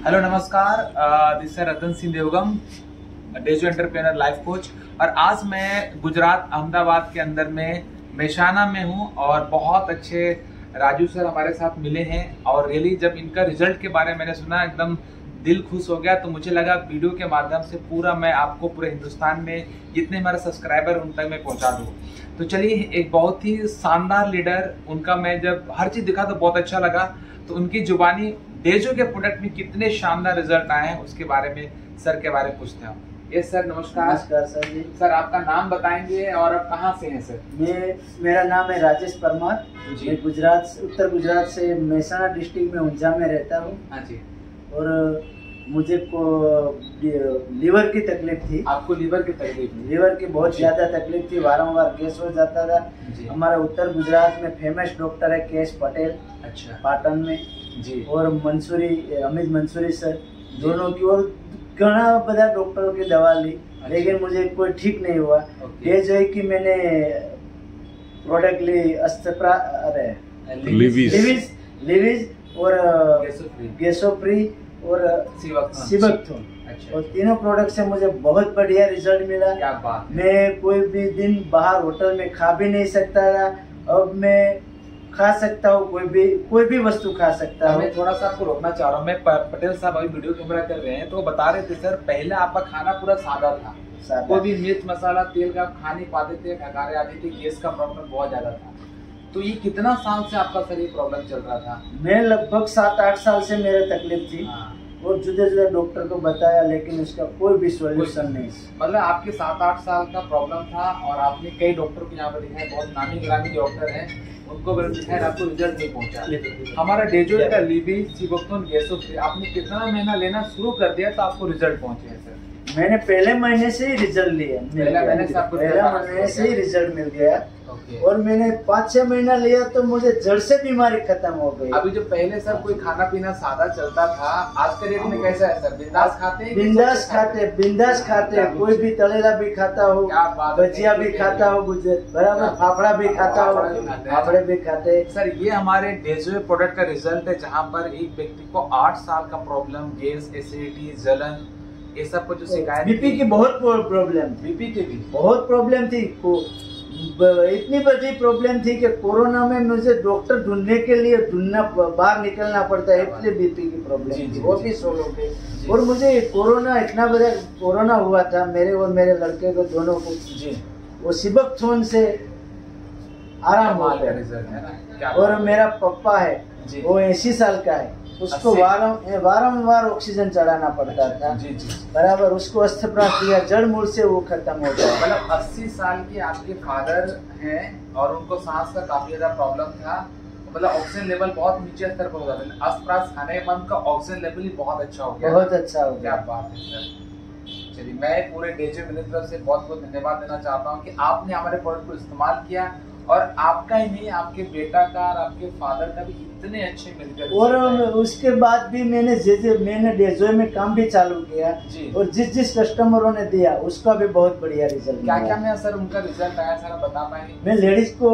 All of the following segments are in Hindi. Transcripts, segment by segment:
हेलो, नमस्कार। दिस है रतन सिंह देवगम, डेजो एंटरप्रेनर, लाइफ कोच। और आज मैं गुजरात अहमदाबाद के अंदर में मेशाना में हूँ और बहुत अच्छे राजू सर हमारे साथ मिले हैं। और रियली जब इनका रिज़ल्ट के बारे में मैंने सुना, एकदम दिल खुश हो गया। तो मुझे लगा वीडियो के माध्यम से पूरा मैं आपको पूरे हिंदुस्तान में जितने हमारे सब्सक्राइबर उन तक मैं पहुँचा दूँ। तो चलिए, एक बहुत ही शानदार लीडर उनका मैं जब हर चीज़ दिखा तो बहुत अच्छा लगा। तो उनकी जुबानी डेजो के प्रोडक्ट में कितने शानदार रिज़ल्ट आए हैं उसके बारे में सर के बारे में पूछते हैं ये सर नमस्कार। नमस्कार सर जी। सर आपका नाम बताएँगे और आप कहाँ से हैं सर मैं मेरा नाम है राजेश परमार। जी। मैं गुजरात उत्तर गुजरात से मेहसाणा डिस्ट्रिक्ट में ऊंझा में रहता हूँ। हाँ जी। और मुझे को लीवर की तकलीफ़ थी। आपको लीवर की तकलीफ़ थी? लीवर की बहुत ज़्यादा तकलीफ़ थी वारंवार गैस हो जाता था। हमारा उत्तर गुजरात में फ़ेमस डॉक्टर है के एस पटेल अच्छा। पाटन में। जी। और मंसूरी अमित मंसूरी सर दोनों की और घना बड़ा डॉक्टरों की दवा ली लेकिन मुझे कोई ठीक नहीं हुआ। ये जो है कि मैंने प्रोडक्ट ली अस्त्रप्रा अरे लिविस। लिविस लिविस और गैसोफ्री और सिवक्थन सिबकथोन अच्छा। और तीनों प्रोडक्ट से मुझे बहुत बढ़िया रिज़ल्ट मिला। क्या बात मैं कोई भी दिन बाहर होटल में खा भी नहीं सकता था। अब मैं खा सकता हूँ कोई भी कोई भी वस्तु खा सकता हूँ। मैं थोड़ा सा आपको रोकना चाह रहा हूँ। मैं पटेल साहब अभी वीडियो कैमरा कर रहे हैं तो बता रहे थे सर पहले आपका खाना पूरा सादा था। कोई भी मिर्च मसाला तेल का खा नहीं पाते थे आती थी गैस का प्रॉब्लम बहुत ज़्यादा था। तो ये कितना साल से आपका सर ये प्रॉब्लम चल रहा था? मैं लगभग सात आठ साल से मेरे तकलीफ़ थी। हाँ। और जुदे जुदे डॉक्टर को बताया लेकिन उसका कोई भी सॉल्यूशन नहीं। मतलब आपके सात आठ साल का प्रॉब्लम था और आपने कई डॉक्टर को यहाँ पर दिखाया बहुत नामी गिरामी डॉक्टर हैं। उनको दिखाया आपको रिज़ल्ट नहीं पहुँचा। हमारा डेजो का लीबी सिबोक्टोन गैसो आपने कितना महीना लेना शुरू कर दिया तो आपको रिज़ल्ट पहुँचे हैं सर? मैंने पहले महीने से ही रिज़ल्ट लिया। पहला महीने से ही रिज़ल्ट मिल गया। और मैंने पाँच छह महीना लिया तो मुझे जड़ से बीमारी खत्म हो गई। अभी जो पहले सर कोई खाना पीना सादा चलता था आज के डेट में कैसा है सर? बिंदास खाते हैं बिंदास खाते बिंदास खाते कोई भी तलेला भी खाता हो है। भजिया भी खाता हो बराबर फाफड़ा भी खाता हो फाफड़ा भी खाते हैं। फाफड़े भी खाते सर ये हमारे डेजो प्रोडक्ट का रिज़ल्ट है जहाँ पर एक व्यक्ति को आठ साल का प्रॉब्लम गैस एसिडिटी जलन ये सबको जो शिकायत बीपी की बहुत प्रॉब्लम बीपी की भी। बहुत प्रॉब्लम थी इतनी बड़ी प्रॉब्लम थी कि कोरोना में मुझे डॉक्टर ढूँढने के लिए ढूंढना बाहर निकलना पड़ता है इसलिए बीपी की प्रॉब्लम थी वो भी सोलो पे और मुझे कोरोना इतना बड़ा कोरोना हुआ था मेरे और मेरे लड़के को दोनों को। जी. वो सिबक थोन से आराम हो गया। है क्या और मेरा पप्पा है वो अस्सी साल का है। उसको 80? वारं वारंवार ऑक्सीजन चढ़ाना पड़ता था। जी जी बराबर उसको अस्त्रप्राश दिया जड़ मूल से वो खत्म हो गया मतलब 80 साल के आपके फादर हैं और उनको सांस का काफ़ी ज़्यादा प्रॉब्लम था। मतलब ऑक्सीजन लेवल बहुत नीचे स्तर पर हो जाता है आसपास खाने के बाद का ऑक्सीजन लेवल ही बहुत अच्छा हो गया। बहुत अच्छा हो गया। बात है सर चलिए मैं पूरे डेजे तरफ़ से बहुत बहुत धन्यवाद देना चाहता हूँ कि आपने हमारे प्रोडक्ट को इस्तेमाल किया। और आपका ही नहीं आपके बेटा का और आपके फादर का भी इतने अच्छे मिलकर और उसके बाद भी मैंने जैसे मैंने डेजो में काम भी चालू किया और जिस जिस कस्टमरों ने दिया उसका भी बहुत बढ़िया रिज़ल्ट क्या क्या में सर उनका रिज़ल्ट आया? सर बता पाएँगे? मैं लेडीज़ को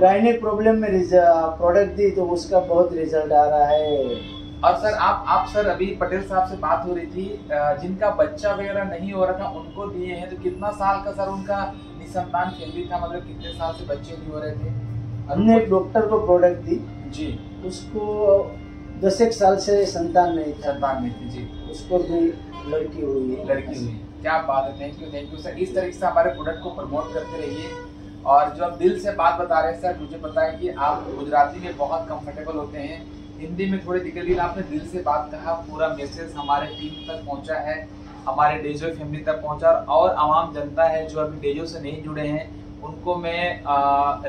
गायनिक प्रॉब्लम में प्रोडक्ट दी तो उसका बहुत रिज़ल्ट आ रहा है। और सर आप आप सर अभी पटेल साहब से बात हो रही थी जिनका बच्चा वगैरह नहीं हो रहा था उनको दिए हैं तो कितना साल का सर उनका निसंतान फैमिली था मतलब कितने साल से बच्चे नहीं हो रहे थे? हमने एक डॉक्टर को प्रोडक्ट दी। जी। उसको दस एक साल से संतान नहीं था। संतान नहीं थी जी। उसको भी लड़की हुई है। लड़की हुई। क्या बात है thank you thank you sir इस तरीके से हमारे प्रोडक्ट को प्रमोट करते रहिए। और जो आप दिल से बात बता रहे हैं सर मुझे पता है कि आप गुजराती में बहुत कंफर्टेबल होते हैं। हिंदी में थोड़ी दिक्कत हुई। आपने दिल से बात कहा, पूरा मैसेज हमारे टीम तक पहुँचा है, हमारे डेजो फैमिली तक पहुँचा और आवाम जनता है जो अभी डेजो से नहीं जुड़े हैं, उनको मैं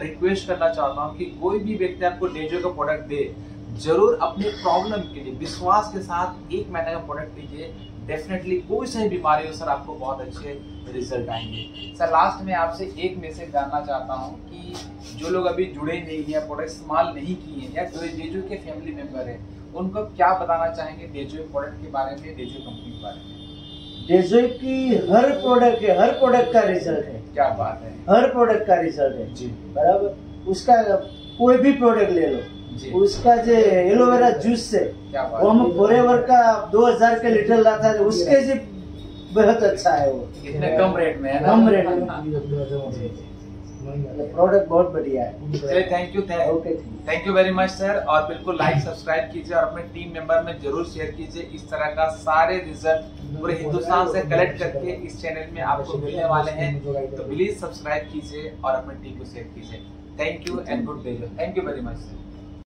रिक्वेस्ट करना चाहता हूँ कि कोई भी व्यक्ति आपको डेजो का प्रोडक्ट दे, ज़रूर अपनी प्रॉब्लम के लिए, विश्वास के साथ एक महीने का प्रोडक्ट लीजिए डेफिनेटली कोई सी बीमारी हो, सर, आपको बहुत अच्छे रिज़ल्ट आएँगे। सर लास्ट में आपसे एक मैसेज जानना चाहता हूँ कि जो लोग अभी जुड़े नहीं हैं प्रोडक्ट इस्तेमाल नहीं किए हैं या जो डेजो के फैमिली मेंबर हैं उनको क्या बताना चाहेंगे डेजो प्रोडक्ट के बारे में डेजो कंपनी के बारे में? डेजो की हर प्रोडक्ट है हर प्रोडक्ट का रिज़ल्ट है। क्या बात है। हर प्रोडक्ट का रिज़ल्ट है। जी। बराबर? उसका कोई भी प्रोडक्ट ले लो। जी। उसका जो एलोवेरा जूस से क्या बात वो हम है। फोरेवर का 2000 के लीटर लाता है उसके से बहुत अच्छा है वो। इतने कम रेट में है ना? कम रेट में। प्रोडक्ट बहुत बढ़िया है। चलिए thank you thank okay thank you very much sir और बिल्कुल लाइक सब्सक्राइब कीजिए और अपने टीम मेंबर में ज़रूर शेयर कीजिए इस तरह का सारे रिज़ल्ट पूरे हिंदुस्तान से कलेक्ट करके इस चैनल में आपको मिलने वाले हैं। तो प्लीज़ सब्सक्राइब कीजिए और अपने टीम को शेयर कीजिए। Thank you and good day thank you very much